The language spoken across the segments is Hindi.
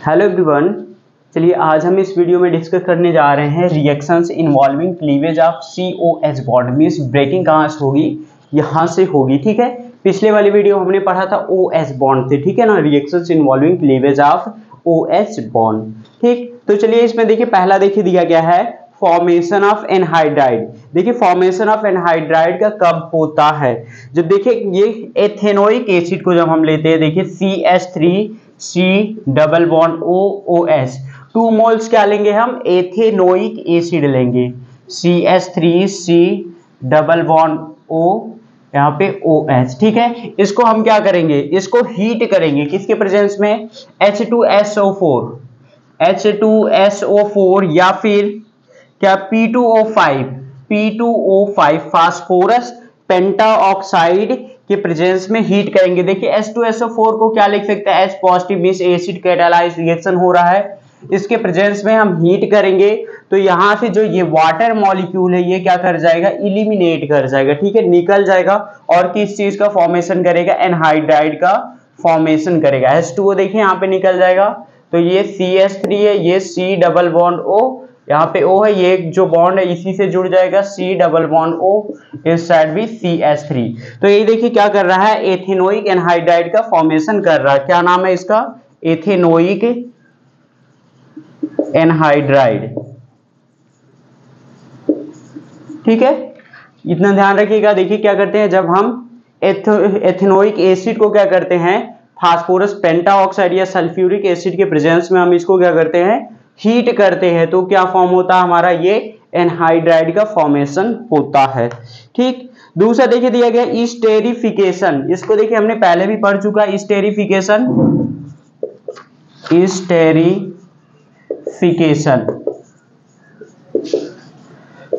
हेलो एवरीवन चलिए, आज हम इस वीडियो में डिस्कस करने जा रहे हैं reactions involving cleavage of C O H bond means breaking कहाँ से होगी, यहाँ से होगी, ठीक है? पिछले वाली वीडियो हमने पढ़ा था ओ एच बॉन्ड से, ठीक है ना? Reactions involving cleavage of O H bond ठीक? तो चलिए, इसमें देखिए, पहला देखिए दिया गया है फॉर्मेशन ऑफ़ एनहाइड्राइड देखिए फॉर्मेशन ऑफ़ एनहाइड्राइड का कब होता है? जब देखिए, ये एथेनोइक एसिड को जब हम लेते हैं, देखिए C H three C double bond O O S two moles क्या लेंगे हम? एथेनोइक एसिड लेंगे. C S three C double bond O यहाँ पे ओ एच ठीक है? इसको हम क्या करेंगे? इसको हीट करेंगे. किसके प्रेजेंस में? H two S O four H two S O four या फिर क्या? P2O5 P2O5 phosphorus penta oxide के प्रेजेंस में हीट करेंगे। देखिए H2SO4 को क्या लिख सकते हैं? H positive means acid catalyse reaction हो रहा है। इसके प्रेजेंस में हम हीट करेंगे। तो यहाँ से जो ये वाटर मॉलिक्यूल है, ये क्या कर जाएगा? इलिमिनेट कर जाएगा। ठीक है? निकल जाएगा और किस चीज़ का फॉर्मेशन करेगा? एनहाइड्राइड का फॉर्मेशन करेगा। H2O देखिए, यहाँ पे निकल जाएगा। तो ये CH3 है, ये सी डबल बॉन्ड O यहाँ पे O है, ये जो बॉन्ड है, इसी से जुड़ जाएगा C डबल बॉन्ड O, इस साइड भी CH3 तो ये देखिए क्या कर रहा है, एथेनोइक एनहाइड्राइड का फॉर्मेशन कर रहा है। क्या नाम है इसका? Ethanoic anhydride. ठीक है? इतना ध्यान रखिएगा। देखिए क्या करते हैं, जब हम एथेनोइक एसिड को क्या करते हैं फास्फोरस पेंटा ऑक्साइड या सल्फ्यूरिक एसिड के प्रेजेंस में हम इसको क्या करते हैं हीट करते हैं तो क्या फॉर्म होता है हमारा? ये एनहाइड्राइड का फॉर्मेशन होता है। ठीक? दूसरा देखिए दिया गया इस्टेरिफिकेशन इसको देखिए, हमने पहले भी पढ़ चुका इस्टेरिफिकेशन इस्टेरिफिकेशन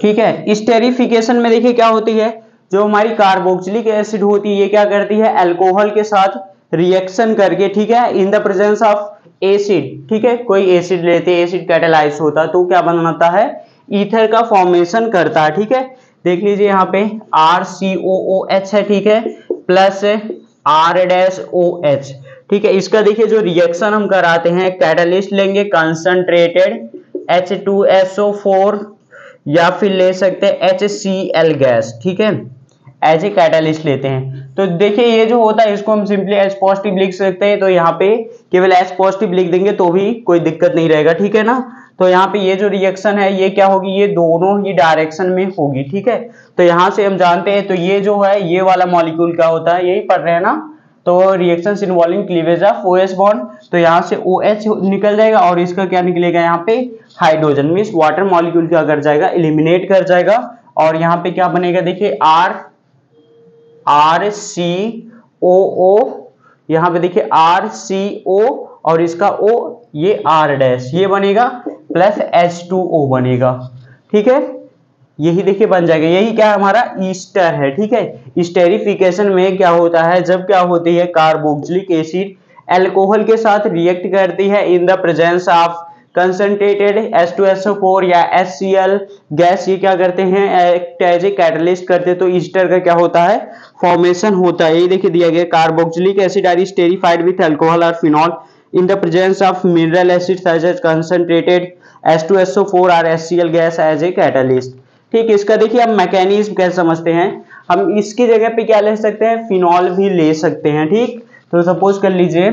ठीक है? स्टेरिफिकेशन में देखिए क्या होती है? जो हमारी कार्बोक्सिलिक एसिड होती है, ये क्या करती है? अल्कोहल के साथ रिएक्शन करके, ठीक है? In the presence of acid, ठीक है? कोई एसिड लेते, एसिड कैटेलाइज होता तो क्या बनाता है? ईथर का फॉर्मेशन करता है ठीक है? देख लीजिए यहाँ पे are C O O H है, ठीक है? Plus R dash O H ठीक है? इसका देखिए जो रिएक्शन हम कराते हैं कैटलिस्ट लेंगे concentrated H two S O four या फिर ले सकते हैं एच सी एल गैस ठीक है? एज ए कैटलिस्ट लेते हैं। तो देखिए, ये जो होता है, इसको हम सिंपली एच पॉजिटिव लिख सकते हैं। तो यहाँ पे केवल एच पॉजिटिव लिख देंगे तो भी कोई दिक्कत नहीं रहेगा, ठीक है ना? तो यहाँ पे ये जो रिएक्शन है, ये क्या होगी? ये दोनों ही डायरेक्शन में होगी, ठीक है? तो यहाँ से हम जानते हैं तो ये जो है, ये वाला मॉलिक्यूल क्या होता है? यही पढ़ रहे हैं ना? तो reaction involving cleavage of O H bond तो यहाँ से ओ एच निकल जाएगा और इसका क्या निकलेगा यहाँ पे? हाइड्रोजन मीन वाटर मॉलिक्यूल क्या कर जाएगा? इलिमिनेट कर जाएगा। और यहाँ पे क्या बनेगा? देखिए आर आर सी ओ ओ, यहाँ पे देखिए आर सी ओ और इसका ओ, ये आर डैश, ये बनेगा प्लस एच टू ओ बनेगा, ठीक है? यही देखिए बन जाएगा, यही क्या हमारा ईस्टर है, ठीक है? स्टेरिफिकेशन में क्या होता है, जब क्या होती है कार्बोक्सिलिक एसिड एल्कोहल के साथ रिएक्ट करती है in the presence of concentrated H2SO4 या HCl गैस ये क्या करते हैं? एक्ट एज ए कैटलिस्ट करते तो ईस्टर का क्या होता है? फॉर्मेशन होता है। ये देखिए दिया गया carboxylic acid are esterified with alcohol और phenol in the presence of mineral acid such as concentrated H2SO4 or HCl gas as a catalyst ठीक इसका देखिए हम मैकेनिज्म कैसे समझते हैं? हम इसकी जगह पे क्या ले सकते हैं? फिनॉल भी ले सकते हैं, ठीक? तो सपोज़ कर लीजिए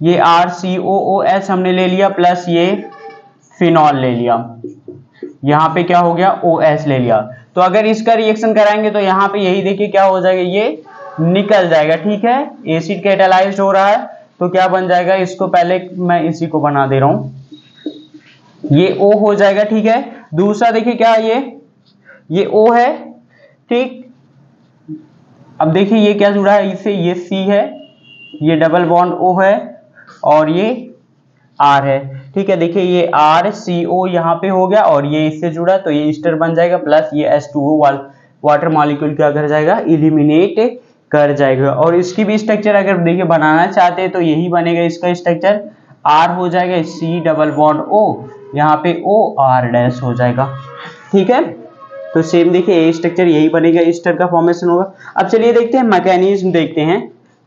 ये are C O O S हमने ले लिया प्लस ये फिनॉल ले लिया। यहाँ पे क्या हो गया? ओ एस ले लिया। तो अगर इसका रिएक्शन कराएँगे तो यहाँ पे यही देखिए क्या हो जाएगा, ये निकल जाएगा, ठीक है? एसिड कैटालाइज हो रहा है तो क्या बन जाएगा? इसको पहले मैं इसी को बना दे रहा हूँ। ये ओ हो जाएगा, ठीक है? दूसरा देखिए क्या ये? ये ओ है, ठीक? अब देखिए ये क्या जुड़ा है? इससे ये सी है, ये डबल बॉन्ड ओ है। और ये आर है। ठीक है, देखिए ये आर सी ओ यहाँ पे हो गया और ये इससे जुड़ा तो ये ईस्टर बन जाएगा प्लस ये S two O water molecule क्या कर जाएगा? इलिमिनेट कर जाएगा। और इसकी भी स्ट्रक्चर अगर देखिए बनाना चाहते हैं तो यही बनेगा इसका स्ट्रक्चर आर हो जाएगा सी डबल बॉन्ड ओ यहाँ पे ओ आर डैश हो जाएगा। ठीक है? तो सेम देखिए ये स्ट्रक्चर यही बनेगा ईस्टर का फॉर्मेशन होगा। अब चलिए देखते हैं मैकेनिज्म देखते हैं।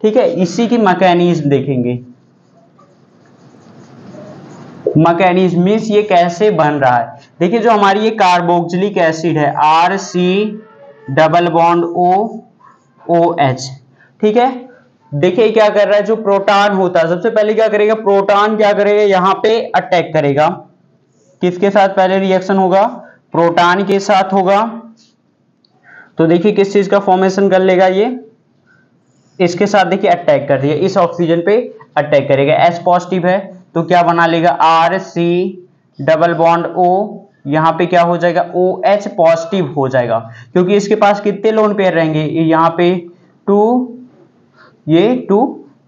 ठीक है, इसी की मैकेनिज्म देखेंगे। मैकेनिज्म ये कैसे बन रहा है? देखिए, जो हमारी ये कार्बोक्सिलिक एसिड है, R C double bond O O H, ठीक है? देखिए क्या कर रहा है? जो प्रोटॉन होता है, सबसे पहले क्या करेगा? प्रोटॉन क्या करेगा? यहाँ पे अटैक करेगा। किसके साथ पहले रिएक्शन होगा? प्रोटॉन के साथ होगा। तो देखिए, किस चीज़ का फॉर्मेशन कर लेगा ये? इसके साथ देखिए, अटैक कर दिया। इस ऑक्सीजन पे अटैक करेगा। एस पॉजिटिव है। तो क्या बना लेगा? R C double bond O यहाँ पे क्या हो जाएगा? ओ एच पॉजिटिव हो जाएगा। क्योंकि इसके पास कितने लोन पेयर रहेंगे? यहाँ पे टू ये टू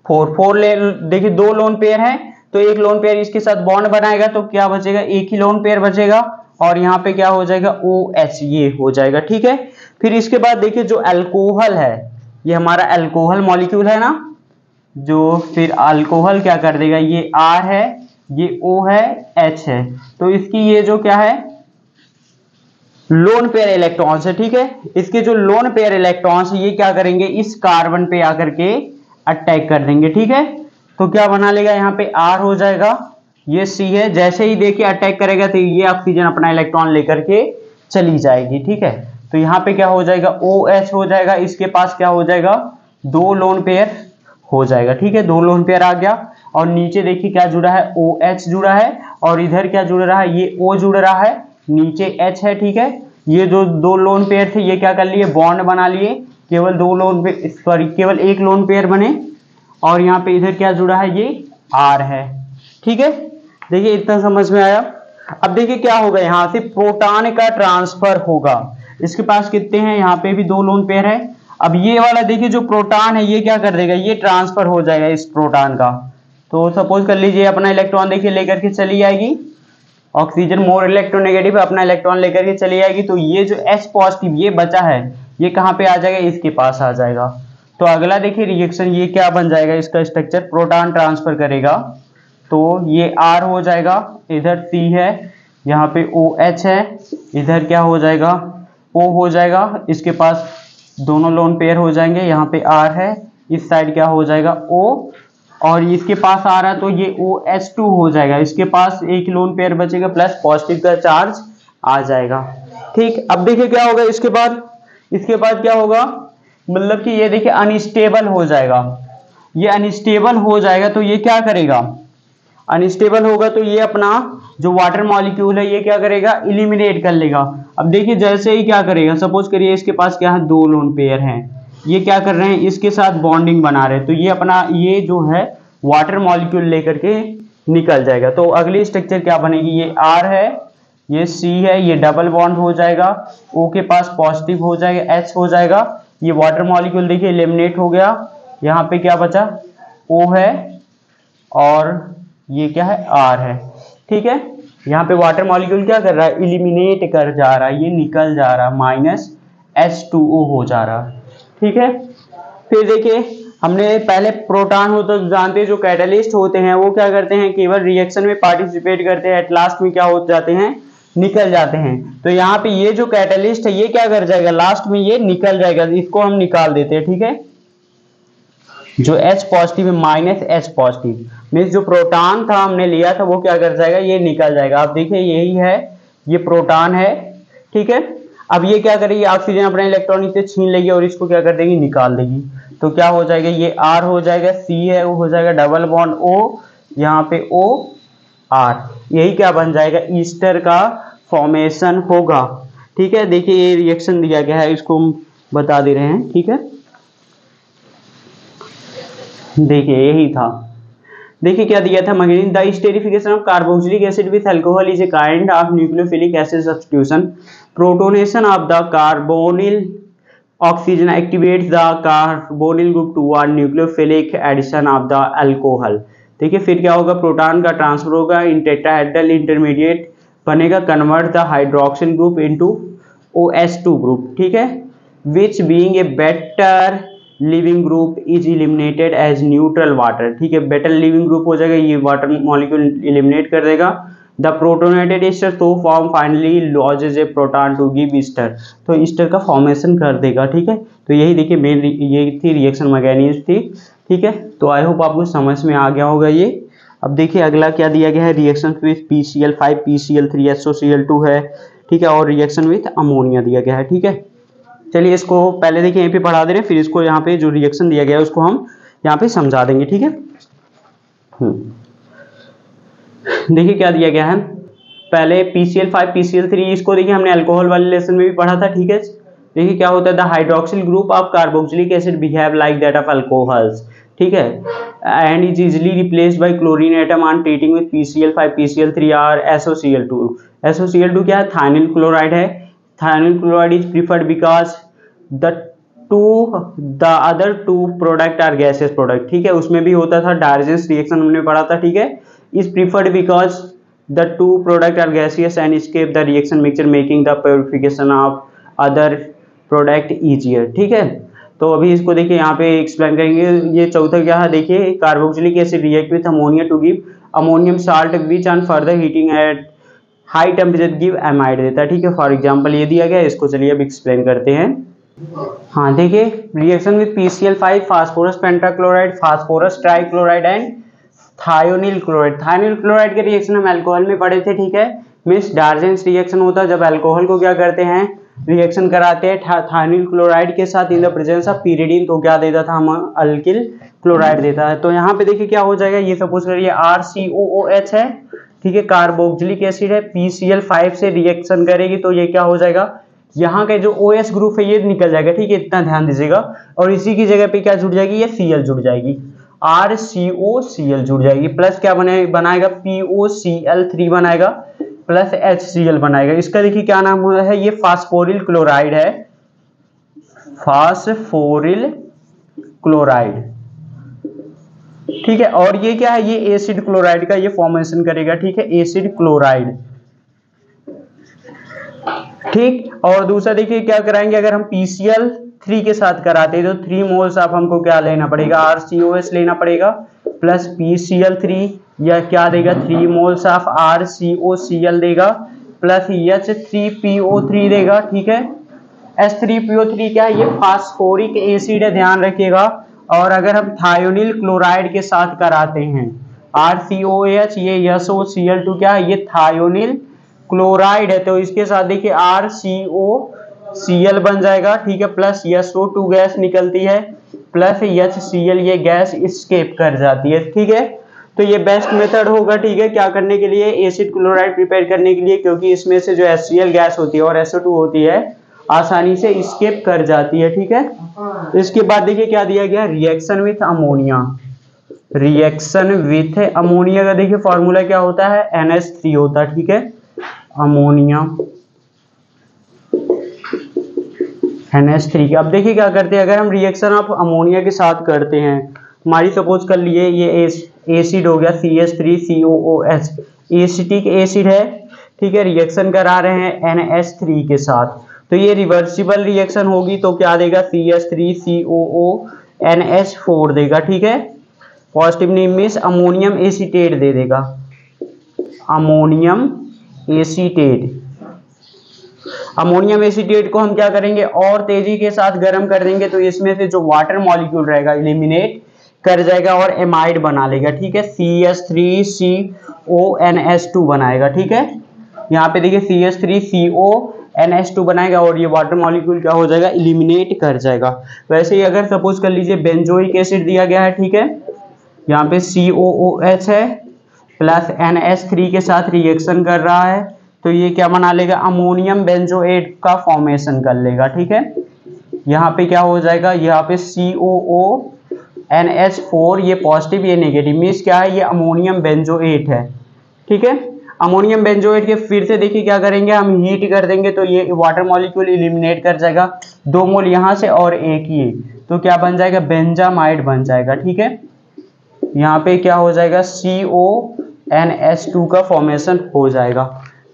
फोर फोर ले, देखिए दो लोन पेयर है तो एक लोन पेयर इसके साथ बॉन्ड बनाएगा तो क्या बचेगा? एक ही लोन पेयर बचेगा, और यहाँ पे क्या हो जाएगा? ओ एच ये हो जाएगा, ठीक है? फिर इसके बाद देखिए जो एल्कोहल है, ये हमारा एल्कोहल मॉलिक्यूल है ना? जो फिर अल्कोहल क्या कर देगा? ये आर है, ये ओ है एच है। तो इसकी ये जो क्या है? लोन पेयर इलेक्ट्रॉन्स है, ठीक है? इसके जो लोन पेयर इलेक्ट्रॉन्स ये क्या करेंगे? इस कार्बन पे आकर के अटैक कर देंगे, ठीक है? तो क्या बना लेगा? यहाँ पे आर हो जाएगा। ये सी है, जैसे ही देखिए अटैक करेगा तो ये ऑक्सीजन अपना इलेक्ट्रॉन लेकर के चली जाएगी, ठीक है? तो यहाँ पे क्या हो जाएगा? ओ OH हो जाएगा। इसके पास क्या हो जाएगा? दो लोन पेयर हो जाएगा। ठीक है, दो लोन पेयर आ गया। और नीचे देखिए क्या जुड़ा है? ओ OH जुड़ा है। और इधर क्या जुड़ रहा है? ये O जुड़ रहा है। नीचे एच है, ठीक है। ये जो दो लोन पेयर थे, ये क्या कर लिए? बॉन्ड बना लिए। केवल दो लोन पे सॉरी केवल एक लोन पेयर बने। और यहाँ पे इधर क्या जुड़ा है? ये आर है। ठीक है? देखिए, इतना समझ में आया। अब देखिए क्या होगा यहाँ से, प्रोटॉन का ट्रांसफ़र होगा। इसके पास कितने हैं? यहाँ पे भी दो लोन पेयर है। अब ये वाला देखिए जो प्रोटॉन है, ये क्या कर देगा? ये ट्रांसफ़र हो जाएगा इस प्रोटॉन का। तो सपोज़ कर लीजिए अपना इलेक्ट्रॉन देखिए लेकर के चली जाएगी ऑक्सीजन मोर इलेक्ट्रोनेगेटिव अपना इलेक्ट्रॉन लेकर के चली आएगी। तो ये जो एच पॉजिटिव ये बचा है, ये कहाँ पे आ जाएगा? इसके पास आ जाएगा। तो अगला देखिए रिएक्शन ये क्या बन जाएगा? इसका स्ट्रक्चर प्रोटॉन ट्रांसफ़र करेगा। तो ये आर हो जाएगा। इधर सी है, यहाँ पे ओ एच है। इधर क्या हो जाएगा? ओ हो जाएगा। इसके पास दोनों लोन पेयर हो जाएँगे, यहाँ पे आर है, इस साइड क्या हो जाएगा ओ और इसके पास आ रहा है तो ये ओ एच टू हो जाएगा, इसके पास एक लोन पेयर बचेगा प्लस पॉजिटिव का चार्ज आ जाएगा। ठीक, अब देखिए क्या होगा इसके बाद इसके बाद क्या होगा मतलब कि ये देखिए अनस्टेबल हो जाएगा, ये अनस्टेबल हो जाएगा तो ये क्या करेगा अनस्टेबल होगा तो ये अपना जो वाटर मॉलिक्यूल है, ये क्या करेगा? इलिमिनेट कर लेगा। अब देखिए जैसे ही क्या करेगा? सपोज़ करिए, इसके पास क्या है? दो लोन पेयर हैं। ये क्या कर रहे हैं? इसके साथ बॉन्डिंग बना रहे हैं। तो ये अपना, ये जो है वाटर मॉलिक्यूल लेकर के निकल जाएगा। तो अगली स्ट्रक्चर क्या बनेगी? ये आर है, ये सी है, ये डबल बॉन्ड हो जाएगा। ओ के पास पॉजिटिव हो जाएगा एच हो जाएगा। ये वाटर मॉलिक्यूल देखिए एलिमिनेट हो गया। यहाँ पे क्या बचा? ओ है, और ये क्या है? आर है। ठीक है? यहाँ पे वाटर मॉलिक्यूल क्या कर रहा है? इलिमिनेट कर जा रहा है। ये निकल जा रहा है। माइनस एस टू ओ हो जा रहा है। ठीक है? फिर देखिए, हमने पहले प्रोटॉन होता तो जानते जो कैटलिस्ट होते हैं, वो क्या करते हैं? केवल रिएक्शन में पार्टिसिपेट करते हैं। एट लास्ट में क्या हो जाते हैं? निकल जाते हैं। तो यहाँ पे ये जो कैटलिस्ट है, ये क्या कर जाएगा? लास्ट में ये निकल जाएगा। इसको हम निकाल देते हैं। ठीक है? जो H पॉजिटिव है माइनस एच पॉजिटिव मीन्स जो प्रोटॉन था, हमने लिया था, वो क्या कर जाएगा? ये निकल जाएगा। आप देखिए, यही है, ये प्रोटॉन है, ठीक है? अब ये क्या करेगी? ऑक्सीजन अपने इलेक्ट्रॉन से छीन लेगी और इसको क्या कर देगी? निकाल देगी। तो क्या हो जाएगा? ये आर हो जाएगा सी है, वो हो जाएगा डबल बॉन्ड ओ यहाँ पे ओ आर यही क्या बन जाएगा? ईस्टर का फॉर्मेशन होगा। ठीक है? देखिए, ये रिएक्शन दिया गया है, इसको हम बता दे रहे हैं, ठीक है? देखिए, यही था। देखिए, क्या दिया था manganese the esterification of carboxylic acid with alcohol is a kind of nucleophilic acid substitution protonation of the carbonyl oxygen activates the carbonyl group toward nucleophilic addition of the alcohol देखिए, फिर क्या होगा? प्रोटॉन का ट्रांसफ़र होगा। इन टेट्राहेड्रल इंटरमीडिएट बनेगा convert the hydroxyl group into two group ठीक है? Which being a better leaving group is eliminated as neutral water ठीक है बेटर लिविंग ग्रुप हो जाएगा, ये वाटर मॉलिक्यूल इलिमिनेट कर देगा। The protonated ester to form finally loses a proton to give ester तो ईस्टर का फॉर्मेशन कर देगा, ठीक है? तो यही देखिए मेन ये थी रिएक्शन मैकेनिज्म थी, ठीक है? तो आई होप आपको समझ में आ गया होगा ये। अब देखिए अगला क्या दिया गया है? Reaction with P C L five P C L three S O C L two है, ठीक है? और रिएक्शन विथ अमोनिया दिया गया है, ठीक है? चलिए इसको पहले देखिए यहीं पे पढ़ा दे रहे हैं, फिर इसको यहाँ पे जो रिएक्शन दिया गया है, उसको हम यहाँ पे समझा देंगे, ठीक है? हम्म। देखिए क्या दिया गया है। पहले PCl5 five P C L three इसको देखिए हमने अल्कोहल वाले लेसन में भी पढ़ा था, ठीक है? देखिए क्या होता है the hydroxyl group of carboxylic acid behave like that of alcohols ठीक है? And is easily replace by chlorine atom on treating with PCl5 PCl3 और SOCl2 SOCl2 क्या है? थाइनिल क्लोराइड है। Thionyl chloride is preferred because the two the other two product are gases product ठीक है? उसमें भी होता था डार्जेंस रिएक्शन हमने पढ़ा था, ठीक है? Is preferred because the two product are gaseous and escape the reaction mixture, making the purification of other product easier, ठीक है? तो अभी इसको देखिए, यहाँ पे एक्सप्लेन करेंगे। ये चौथा क्या है? देखिए carboxylic acid react with ammonia to give ammonium salt which on further heating at high temperature give amide देता है ठीक है? फॉर एग्जांपल ये दिया गया इसको चलिए अब एक्सप्लेन करते हैं। हाँ देखिए reaction with P C L five phosphorus pentachloride phosphorus trichloride and thionyl chloride thionyl chloride के रिएक्शन हम अल्कोहल में पढ़े थे ठीक है? मिस डार्जेंस रिएक्शन होता है जब अल्कोहल को क्या करते हैं? रिएक्शन कराते हैं था, थायोनिल क्लोराइड के साथ in the presence of pyridine तो क्या देता था हम? अल्किल क्लोराइड देता है। तो यहाँ पे देखिए क्या हो जाएगा ये सपोज़ करिए are C O O H है। ठीक है कार्बोक्सिलिक एसिड है फाइव से रिएक्शन करेगी तो ये क्या हो जाएगा? यहाँ का जो ओ एस ग्रुप है, ये निकल जाएगा, ठीक है, इतना ध्यान दीजिएगा। और इसी की जगह पे क्या जुड़ जाएगी? ये सी एल जुड़ जाएगी। Are C O C L जुड़ जाएगी। प्लस क्या बने, बनाएगा? P O C L three बनाएगा। प्लस एच सी एल बनाएगा। इसका देखिए क्या नाम है? ये फास्फोरिल क्लोराइड है। फास्फोरिल क्लोराइड ठीक है, और ये क्या है? ये एसिड क्लोराइड का ये फॉर्मेशन करेगा, ठीक है? एसिड क्लोराइड ठीक, और दूसरा देखिए क्या कराएँगे? अगर हम पीसीएल थ्री के साथ कराते हैं तो थ्री मोल्स आप हमको क्या लेना पड़ेगा? आर सी ओ एस लेना पड़ेगा plus P C L three या क्या देगा? Three moles of R C O C L देगा plus H three P O three देगा, ठीक है? S three P O three क्या है? ये फास्फोरिक एसिड है, ध्यान रखिएगा। और अगर हम थायोनिल क्लोराइड के साथ कराते हैं आर सी ओ एच ये S O C L two क्या है? ये थायोनिल क्लोराइड है तो इसके साथ देखिए are C O C L बन जाएगा, ठीक है? Plus S O two gas निकलती है प्लस एच सी एल ये गैस स्केप कर जाती है, ठीक है? तो ये बेस्ट मेथड होगा, ठीक है? क्या करने के लिए? एसिड क्लोराइड प्रिपेयर करने के लिए, क्योंकि इसमें से जो एस सी एल गैस होती है और एसओ टू होती है आसानी से स्केप कर जाती है ठीक है? इसके बाद देखिए क्या दिया गया? Reaction with ammonia reaction with ammonia का देखिए फॉर्मूला क्या होता है? NH3 होता है ठीक है? अमोनिया NH3 अब देखिए क्या करते हैं? अगर हम रिएक्शन ऑफ़ अमोनिया के साथ करते हैं हमारी सपोज़ कर लिए ये एसिड हो गया C S three C O O H acetic acid है ठीक है? रिएक्शन करा रहे हैं एन एस थ्री के साथ। तो ये रिवर्सिबल रिएक्शन होगी तो क्या देगा? C S three C O O N S four देगा, ठीक है? Positive name means ammonium acetate दे देगा। अमोनियम एसिटेट अमोनियम एसिटेट को हम क्या करेंगे? और तेज़ी के साथ गर्म कर देंगे तो इसमें से जो वाटर मॉलिक्यूल रहेगा इलिमिनेट कर जाएगा और एमाइड बना लेगा, ठीक है? C S three C O N S two बनाएगा, ठीक है? यहाँ पे देखिए C S three C O N S two बनाएगा और ये वाटर मॉलिक्यूल क्या हो जाएगा? इलिमिनेट कर जाएगा। वैसे ही अगर सपोज़ कर लीजिए बेंजोइक एसिड दिया गया है, ठीक है? यहाँ पे एच है प्लस एन के साथ रिएक्शन कर रहा है। तो ये क्या बना लेगा? अमोनियम बेंजोएट का फॉर्मेशन कर लेगा, ठीक है? यहाँ पे क्या हो जाएगा? यहाँ पे C O O N H four ये पॉजिटिव ये नेगेटिव मीन्स क्या है? ये अमोनियम बेंजोएट है, ठीक है? अमोनियम बेंजोएट के फिर से देखिए क्या करेंगे, हम हीट कर देंगे तो ये वाटर मॉलिक्यूल इलिमिनेट कर जाएगा। दो मोल यहाँ से और एक ये। तो क्या बन जाएगा? बेंजामाइड बन जाएगा, ठीक है? यहाँ पे क्या हो जाएगा? C O N H two का फॉर्मेशन हो जाएगा,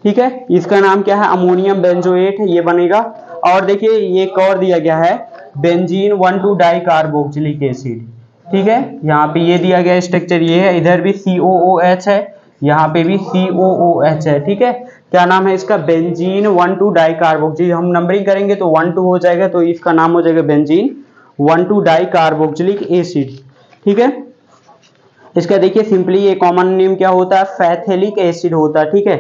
ठीक है? इसका नाम क्या है? अमोनियम बेंजोएट ये बनेगा। और देखिए, ये एक और दिया गया है benzene one two di carboxylic acid ठीक है? यहाँ पे ये दिया गया स्ट्रक्चर ये है, इधर भी सी ओ ओ एच है। यहाँ पे भी सी ओ ओ एच है, ठीक है? क्या नाम है इसका? Benzene one two di carboxylic हम नंबरिंग करेंगे तो वन टू हो जाएगा तो इसका नाम हो जाएगा benzene one two di carboxylic acid ठीक है? इसका देखिए सिंपली ये कॉमन नेम क्या होता है? फैथेलिक एसिड होता है, ठीक है?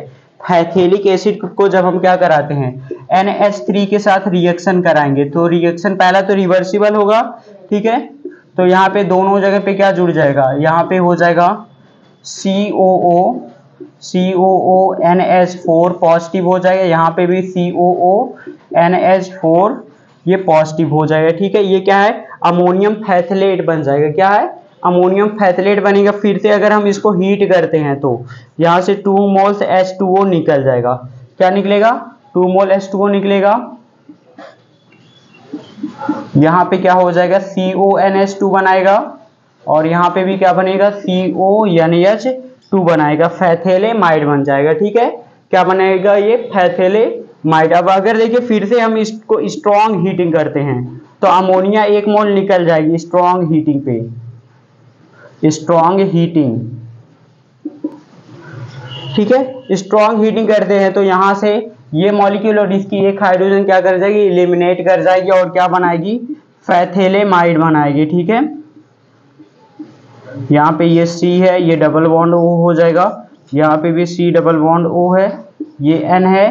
फैथेलिक एसिड को जब हम क्या कराते हैं? NH3 के साथ रिएक्शन कराएँगे। तो रिएक्शन पहला तो रिवर्सिबल होगा, ठीक है? तो यहाँ पे दोनों जगह पे क्या जुड़ जाएगा? यहाँ पे हो जाएगा C O O C O O N H four positive हो जाएगा। यहाँ पे भी C O O N H four ये पॉजिटिव हो जाएगा। ठीक है, ये क्या है? अमोनियम फैथलेट बन जाएगा। क्या है? अमोनियम फैथलेट बनेगा। फिर से अगर हम इसको हीट करते हैं तो यहाँ से two moles H two O निकल जाएगा। क्या निकलेगा? Two mole H two O निकलेगा। यहाँ पे क्या हो जाएगा? C O N H two बनाएगा। और यहाँ पे भी क्या बनेगा? C O N H two बनाएगा। फैथेले माइड बन जाएगा, ठीक है? क्या बनेगा ये? फैथेले माइड अब अगर देखिए, फिर से हम इसको स्ट्रॉन्ग हीटिंग करते हैं तो अमोनिया एक मोल निकल जाएगी स्ट्रॉन्ग हीटिंग पे। स्ट्रॉन्ग हीटिंग ठीक है? स्ट्रॉन्ग हीटिंग करते हैं तो यहाँ से ये मॉलिक्यूल और इसकी एक हाइड्रोजन क्या कर जाएगी? इलिमिनेट कर जाएगी और क्या बनाएगी? फैथेलेमाइड बनाएगी, ठीक है? यहाँ पे ये C है, ये डबल बॉन्ड O हो जाएगा। यहाँ पे भी C डबल बॉन्ड O है, ये N है,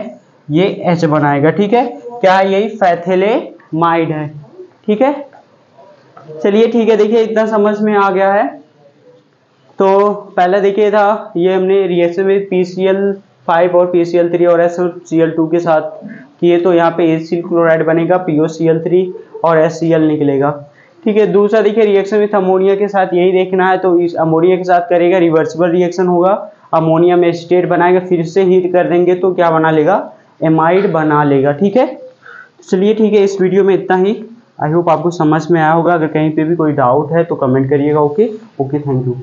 ये H बनाएगा, ठीक है? क्या यही फैथेले माइड है, ठीक है? चलिए ठीक है, देखिए, इतना समझ में आ गया है। तो पहले देखिए था, ये हमने रिएक्शन में पी सी एल फाइव और पी सी एल थ्री और एस सी एल टू के साथ किए तो यहाँ पे एसिल क्लोराइड बनेगा P O C L three और एस सी एल निकलेगा। ठीक है, दूसरा देखिए रिएक्शन विथ अमोनिया के साथ यही देखना है तो इस अमोनिया के साथ करेगा रिवर्सिबल रिएक्शन होगा। अमोनिया में स्टेट बनाएगा, फिर से हीट कर देंगे तो क्या बना लेगा? एमाइड बना लेगा, ठीक है? चलिए, ठीक है, इस वीडियो में इतना ही। आई होप आपको समझ में आया होगा। अगर कहीं पे भी कोई डाउट है तो कमेंट करिएगा ओके ओके थैंक यू